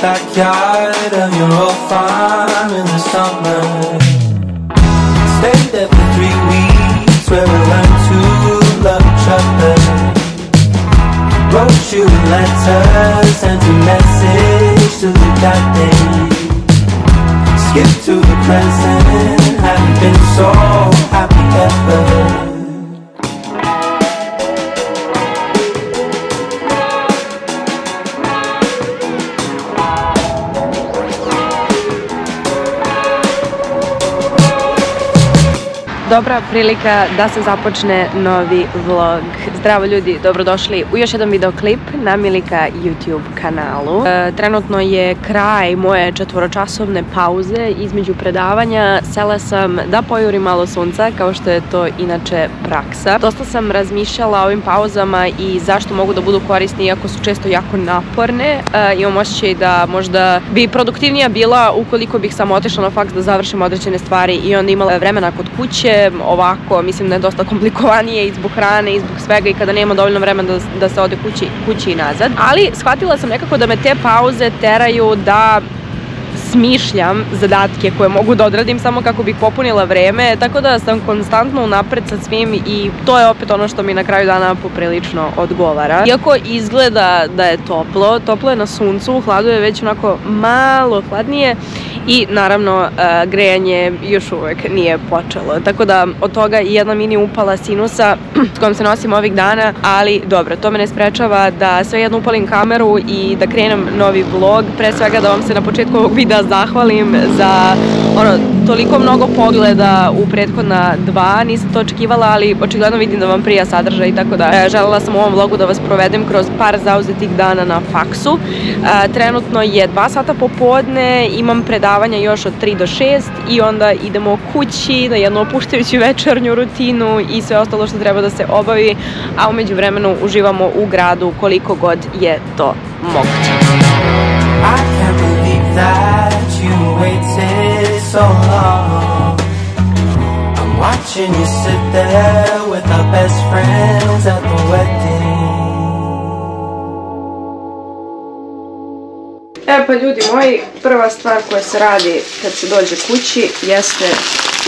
backyard of your old farm in the summer. Stayed there for three weeks where we learned to love each other. Wrote you letters, sent a message to the captain. Skip to the present, haven't been so happy ever. Dobra prilika da se započne novi vlog. Zdravo ljudi, dobrodošli u još jedan videoklip na Milika YouTube kanalu. E, trenutno je kraj moje četvoročasovne pauze između predavanja. Sela sam da pojurim malo sunca, kao što je to inače praksa. Dosta sam razmišljala o ovim pauzama i zašto mogu da budu korisni, iako su često jako naporne. E, imam osjećaj da možda bi produktivnija bila ukoliko bih samo otišla na faks da završim određene stvari i onda imala vremena kod kuće, ovako, mislim da je dosta komplikovanije i zbog hrane i zbog svega i kada nema dovoljno vremena da, da se ode kući, kući i nazad. Ali shvatila sam nekako da me te pauze teraju da smišljam zadatke koje mogu da odradim samo kako bih popunila vreme, tako da sam konstantno unapred sa svim i to je opet ono što mi na kraju dana poprilično odgovara. Iako izgleda da je toplo, toplo je na suncu, hladu je već onako malo hladnije i naravno uh, grejanje još uvek nije počelo. Tako da od toga i jedna mini upala sinusa s kojom se nosim ovih dana, ali dobro, to me ne sprečava da sve jedno upalim kameru i da krenem novi vlog, pre svega da vam se na početku ovog videa zahvalim za ono, toliko mnogo pogleda u prethodna dva, nisam to očekivala, ali očigledno vidim da vam prija sadržaj, tako da želela sam u ovom vlogu da vas provedem kroz par zauzetih dana na faksu. E, trenutno je 2 sata popodne, imam predavanja još od 3 do 6 i onda idemo kući na jednu opuštajuću večernju rutinu i sve ostalo što treba da se obavi, a umeđu vremenu uživamo u gradu koliko god je to moguće. I can't believe that so long. I'm watching you sit there with our best friends at the wedding. E pa ljudi moji, prva stvar koja se radi kad se dođe kući jeste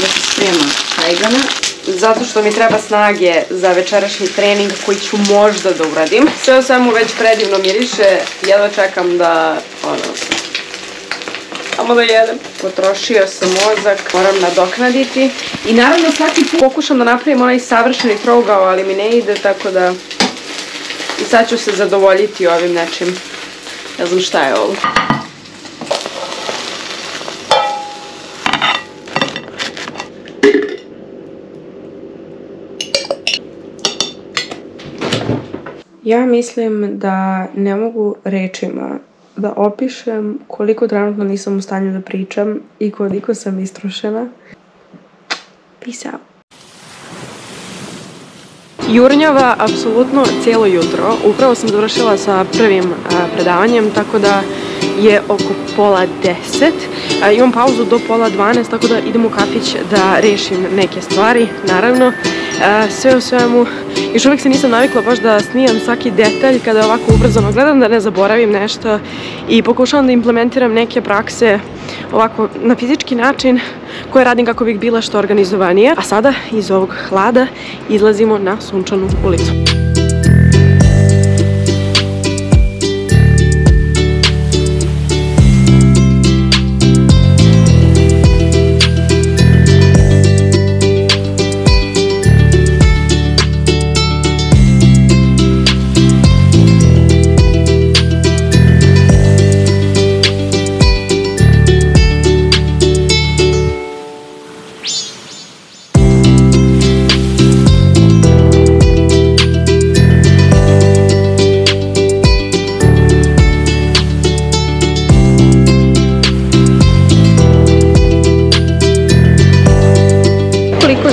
da se sprema kajgana. Zato što mi treba snage za večerašnji trening koji ću možda da uradim. Sve o svemu već predivno miriše, jedva čekam da, ono, samo da jedem. Potrošio sam mozak, moram nadoknaditi. I naravno svaki put pokušam da napravim onaj savršeni trougao, ali mi ne ide, tako da... I sad ću se zadovoljiti ovim nečim. Ne znam šta je ovo. Ja mislim da ne mogu rečima da opišem koliko trenutno nisam u stanju da pričam i koliko sam istrošena. Peace out. Jurnjava apsolutno cijelo jutro. Upravo sam završila sa prvim a, predavanjem, tako da je oko pola deset. A, imam pauzu do pola dvanest, tako da idem u kafić da rešim neke stvari, naravno. Sve u svemu, još uvijek se nisam navikla baš da snijam svaki detalj kada ovako ubrzano gledam, da ne zaboravim nešto i pokušavam da implementiram neke prakse ovako na fizički način koje radim kako bih bila što organizovanija. A sada iz ovog hlada izlazimo na sunčanu ulicu.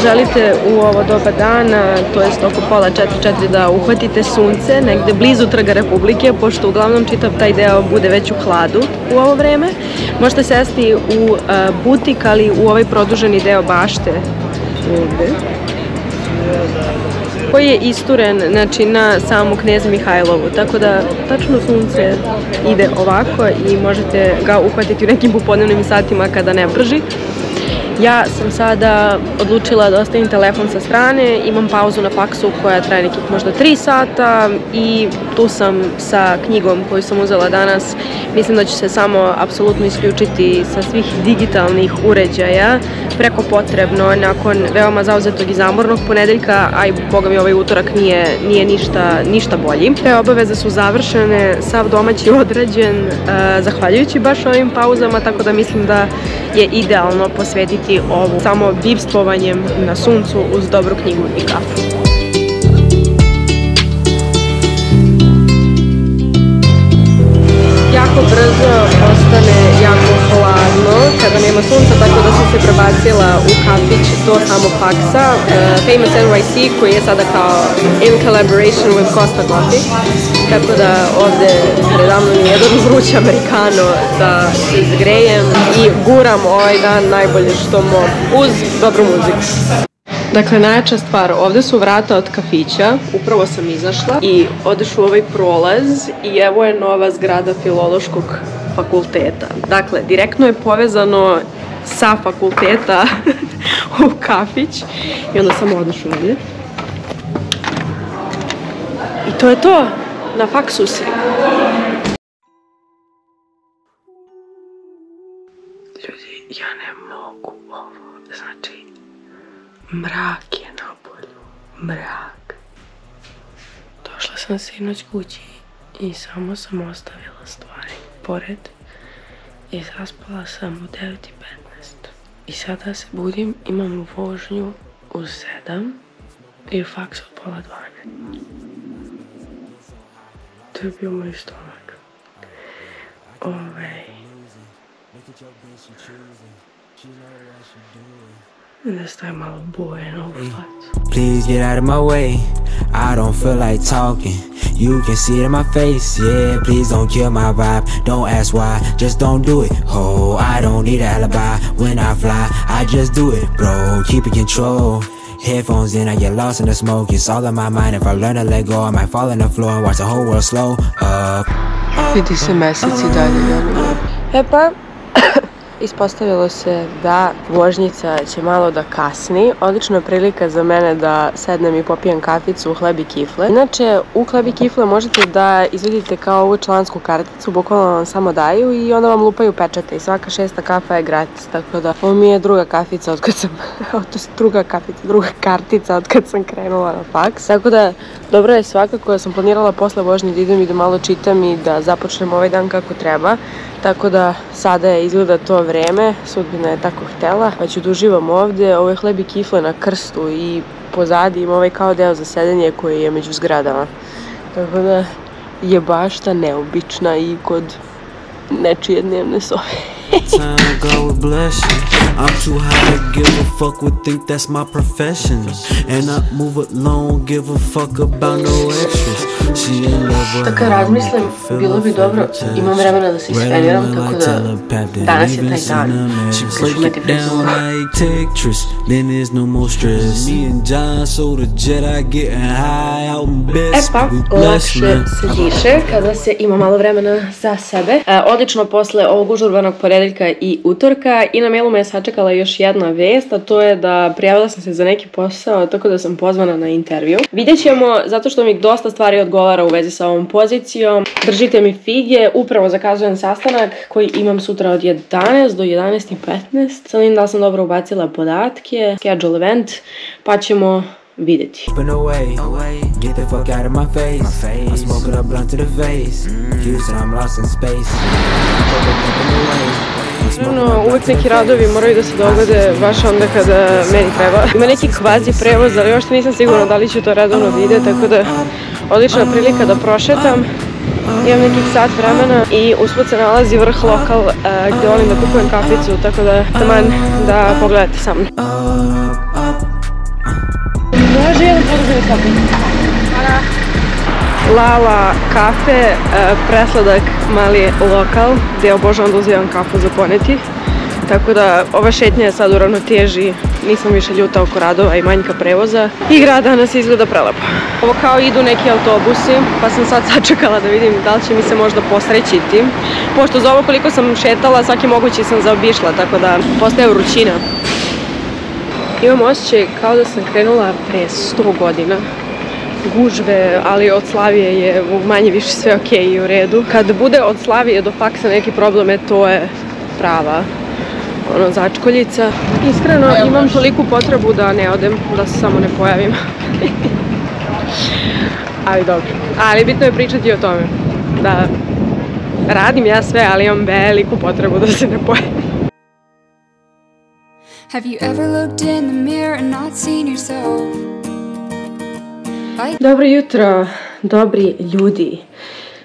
Želite u ovo doba dana, to jest oko pola 4-4 da uhvatite sunce negde blizu Trga Republike, pošto uglavnom čitav taj deo bude već u hladu u ovo vreme, možete sesti u uh, butik, ali u ovaj produženi deo bašte ovde. koji je isturen znači, na samu knjeza Mihajlovu. Tako da tačno sunce ide ovako i možete ga uhvatiti u nekim popodnevnim satima kada ne prži. Ja sam sada odlučila da ostavim telefon sa strane, imam pauzu na faksu koja traje nekih možda 3 sata i tu sam sa knjigom koju sam uzela danas. Mislim da ću se samo apsolutno isključiti sa svih digitalnih uređaja preko potrebno nakon veoma zauzetog i zamornog ponedeljka, a i boga mi ovaj utorak nije, nije ništa, ništa bolji. Te obaveze su završene, sav domaći odrađen, zahvaljujući baš ovim pauzama, tako da mislim da je idealno posvetiti ovu samo bivstvovanjem na suncu uz dobru knjigu i kafu. Se prebacila u kafić do samog faksa, uh, Famous NYC, koji je sada kao in collaboration with Costa Coffee. Tako da ovde predamno mi je jedan vruć amerikano da se zgrejem i guram ovaj dan najbolje što mogu uz dobru muziku. Dakle, najjača stvar, ovde su vrata od kafića, upravo sam izašla i odeš u ovaj prolaz i evo je nova zgrada filološkog fakulteta. Dakle, direktno je povezano sa fakulteta u kafić i onda samo odeš ovde. I to je to, na faksu si. Ljudi, ja ne mogu ovo, znači Mrak je na polju. Mrak. Došla sam sinoć kući i samo sam ostavila stvari pored i zaspala sam u 9.15. I sada se budim, imam vožnju u 7 i faks od pola 12. To je bio moj stomak. Ove... Ovaj. This time I'll boy no mm. fucks. Please get out of my way. I don't feel like talking. You can see it in my face, yeah. Please don't kill my vibe. Don't ask why, just don't do it. Oh, I don't need an alibi when I fly. I just do it, bro. Keep it control. Headphones in, I get lost in the smoke. It's all in my mind. If I learn to let go, I might fall on the floor and watch the whole world slow up. Vidi se mesec i dalje, pa, Ispostavilo se da vožnjica će malo da kasni. Odlična prilika za mene da sednem i popijem kaficu u hleb i kifle. Inače, u hleb i kifle možete da izvedite kao ovu člansku karticu, bukvalno vam samo daju i onda vam lupaju pečate i svaka šesta kafa je gratis, tako da ovo mi je druga kafica od kad sam, to je druga kafica, druga kartica od kad sam krenula na faks. Tako da, dobro je svakako, ja sam planirala posle vožnje da idem i da malo čitam i da započnem ovaj dan kako treba. Tako da sada je izgleda to vreme, sudbina je tako htela, pa ću da uživam ovde. Ovo je hleb i kifle na krstu i pozadi ima ovaj kao deo za sedenje koji je među zgradama. Tako da je bašta neobična i kod nečije dnevne sobe. Time go with blessing. I'm too high to give a fuck would think that's my profession. And I move alone, give a fuck about no extras. She in with Tako razmislim, bilo bi dobro, imam vremena da se ispeniram, tako da danas je taj dan. Kad ću imati frizuru. Then there's no more stress. Me and John so the jet I getting high out in bed. E pa, lakše se diše kada se ima malo vremena za sebe. E, odlično posle ovog užurbanog poredeljka ponedeljka i utorka i na mailu me je sačekala još jedna vest, a to je da prijavila sam se za neki posao, tako da sam pozvana na intervju. Vidjet ćemo, zato što mi dosta stvari odgovara u vezi sa ovom pozicijom. Držite mi fige, upravo zakazujem sastanak koji imam sutra od 11 do 11.15. Sad vidim da sam dobro ubacila podatke, schedule event, pa ćemo videti. Open away, get the fuck out of my face. My face. I'm smoking a blunt to the face. Mm. Houston, I'm lost in space. Naravno, uvek neki radovi moraju da se dogode baš onda kada meni treba. Ima neki kvazi prevoz, ali još nisam sigurna da li ću to redovno da ide, tako da odlična prilika da prošetam. Imam nekih sat vremena i usput se nalazi vrh lokal uh, gde volim da kupujem kaficu, tako da taman da pogledate sa mnom. Može jedan produženi kaficu. Lala kafe, e, presladak mali lokal gde obožavam da uzimam kafu za poneti. Tako da ova šetnja je sad u ravnoteži, nisam više ljuta oko radova i manjka prevoza i grad danas izgleda prelepo. Ovo kao idu neki autobusi, pa sam sad sačekala da vidim da li će mi se možda posrećiti. Pošto za ovo koliko sam šetala, svaki mogući sam zaobišla, tako da postaje vrućina. Imam osjećaj kao da sam krenula pre 100 godina gužve, ali od Slavije je manje više sve ok i u redu. Kad bude od Slavije do faksa neki probleme, to je prava ono, začkoljica. Iskreno imam toliku potrebu da ne odem, da se samo ne pojavim. ali dobro. Ali bitno je pričati o tome. Da radim ja sve, ali imam veliku potrebu da se ne pojavim. Have you ever looked in the mirror and not seen yourself? Dobro jutro, dobri ljudi.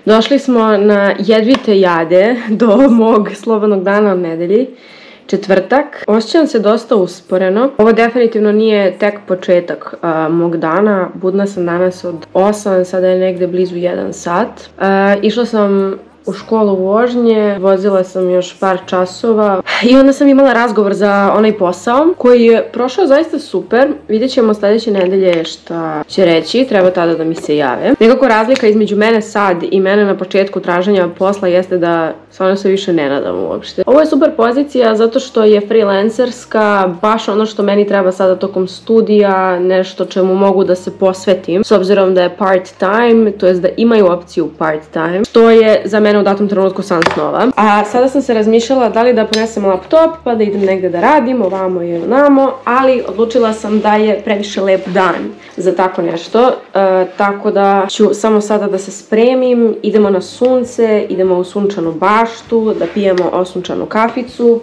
Došli smo na jedvite jade do mog slobodnog dana od nedelji četvrtak. Osjećam se dosta usporeno. Ovo definitivno nije tek početak uh, mog dana. Budna sam danas od 8, sada je negde blizu 1 sat. Išla sam u školu vožnje, vozila sam još par časova i onda sam imala razgovor za onaj posao koji je prošao zaista super. Vidjet ćemo sledeće nedelje šta će reći, treba tada da mi se jave. Nekako razlika između mene sad i mene na početku traženja posla jeste da stvarno se više ne nadam uopšte. Ovo je super pozicija zato što je freelancerska, baš ono što meni treba sada tokom studija, nešto čemu mogu da se posvetim, s obzirom da je part time, to jest da imaju opciju part time, što je za mene u datom trenutku san snova. A sada sam se razmišljala da li da ponesem laptop pa da idem negde da radim, ovamo i onamo, ali odlučila sam da je previše lep dan za tako nešto, e, tako da ću samo sada da se spremim, idemo na sunce, idemo u sunčanu baštu, da pijemo osunčanu kaficu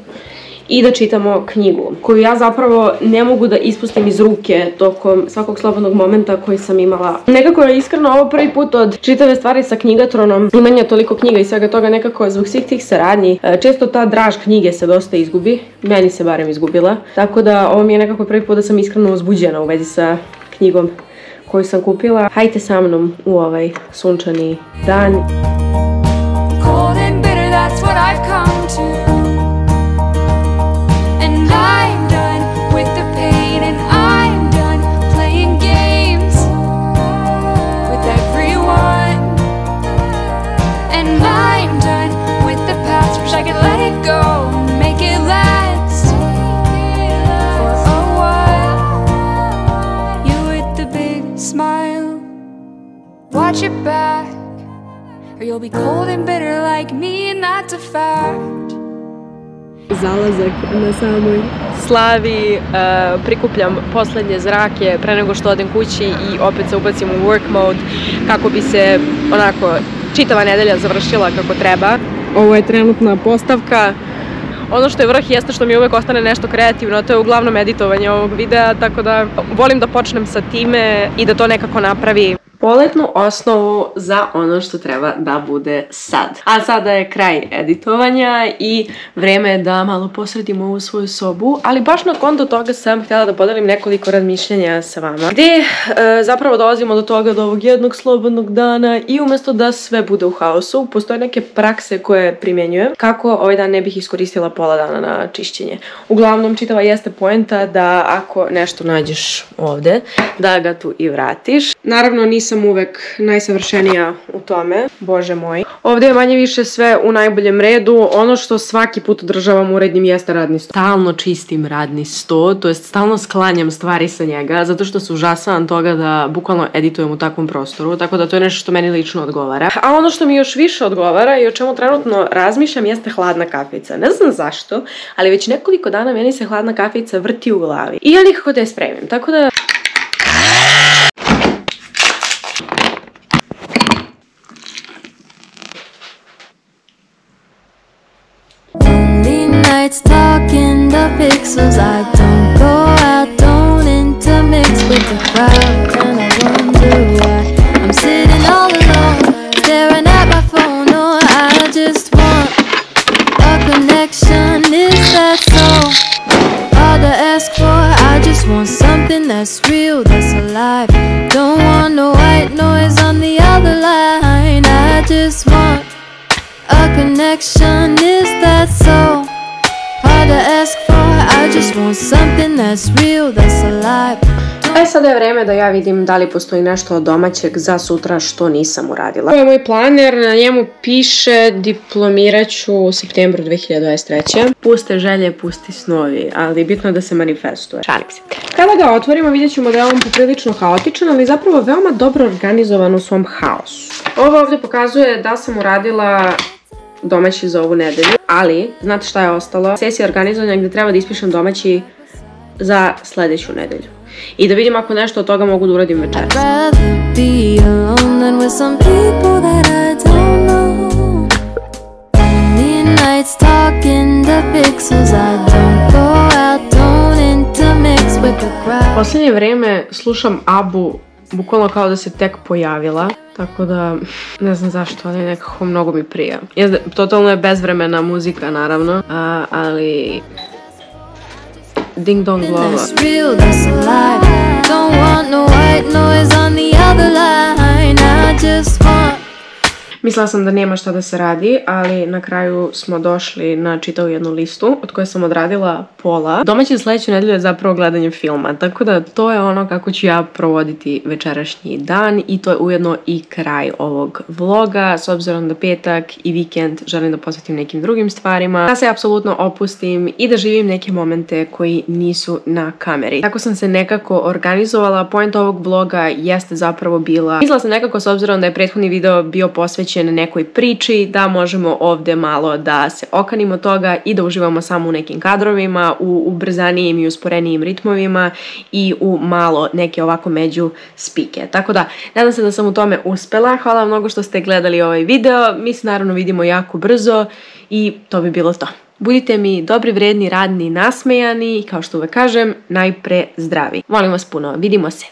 i da čitamo knjigu, koju ja zapravo ne mogu da ispustim iz ruke tokom svakog slobodnog momenta koji sam imala. Nekako je iskreno ovo prvi put od čitave stvari sa knjigatronom, imanja toliko knjiga i svega toga nekako zbog svih tih saradnji, e, često ta draž knjige se dosta izgubi, meni se barem izgubila, tako da ovo mi je nekako prvi put da sam iskreno uzbuđena u vezi sa knjigom koju sam kupila. Hajte sa mnom u ovaj sunčani dan. Cold bitter, that's what I've come back Or you'll be cold and bitter like me and that's a fact Zalazak na samoj slavi, uh, prikupljam poslednje zrake pre nego što odem kući i opet se ubacim u work mode kako bi se onako čitava nedelja završila kako treba. Ovo je trenutna postavka. Ono što je vrh jeste što mi uvek ostane nešto kreativno, to je uglavnom editovanje ovog videa, tako da volim da počnem sa time i da to nekako napravi poletnu osnovu za ono što treba da bude sad. A sada je kraj editovanja i vreme je da malo posredimo ovu svoju sobu, ali baš na konto toga sam htjela da podelim nekoliko razmišljenja sa vama, gde e, zapravo dolazimo do toga do ovog jednog slobodnog dana i umesto da sve bude u haosu, postoje neke prakse koje primjenjujem kako ovaj dan ne bih iskoristila pola dana na čišćenje. Uglavnom, čitava jeste poenta da ako nešto nađeš ovde, da ga tu i vratiš. Naravno, nisam nisam uvek najsavršenija u tome, bože moj. Ovde je manje više sve u najboljem redu. Ono što svaki put održavam urednim jeste radni sto. Stalno čistim radni sto, to jest stalno sklanjam stvari sa njega, zato što se užasavam toga da bukvalno editujem u takvom prostoru, tako da to je nešto što meni lično odgovara. A ono što mi još više odgovara i o čemu trenutno razmišljam jeste hladna kafica. Ne znam zašto, ali već nekoliko dana meni se hladna kafica vrti u glavi. I ja nikako da je spremim, tako da lights talking the pixels. I don't go out, don't intermix with the crowd. And I wonder why E sada je vreme da ja vidim da li postoji nešto od domaćeg za sutra što nisam uradila. Ovo je moj planer, na njemu piše diplomirat ću u septembru 2023. Puste želje, pusti snovi, ali bitno je da se manifestuje. Šalim se. Kada ga otvorimo vidjet ćemo da je on poprilično haotičan, ali zapravo veoma dobro organizovan u svom haosu. Ovo ovdje pokazuje da sam uradila domaći za ovu nedelju, ali znate šta je ostalo? Sesija organizovanja gdje treba da ispišem domaći za sledeću nedelju. I da vidim ako nešto od toga mogu da uradim večeras. Poslednje vreme slušam Abu bukvalno kao da se tek pojavila, tako da ne znam zašto, ali nekako mnogo mi prija. Jezda, totalno je bezvremena muzika naravno, a, ali Ding Dong alive. Don't want no white noise on the other line. I just want Mislila sam da nema šta da se radi, ali na kraju smo došli na čitavu jednu listu od koje sam odradila pola. Domaći sledeću nedelju je zapravo gledanje filma, tako da to je ono kako ću ja provoditi večerašnji dan i to je ujedno i kraj ovog vloga, s obzirom da petak i vikend želim da posvetim nekim drugim stvarima, da se apsolutno opustim i da živim neke momente koji nisu na kameri. Tako sam se nekako organizovala, point ovog vloga jeste zapravo bila, mislila sam nekako s obzirom da je prethodni video bio posvećen na nekoj priči, da možemo ovde malo da se okanimo toga i da uživamo samo u nekim kadrovima, u ubrzanijim i usporenijim ritmovima i u malo neke ovako među spike. Tako da, nadam se da sam u tome uspela. Hvala mnogo što ste gledali ovaj video. Mi se naravno vidimo jako brzo i to bi bilo to. Budite mi dobri, vredni, radni, nasmejani i kao što uvek kažem, najpre zdravi. Molim vas puno, vidimo se.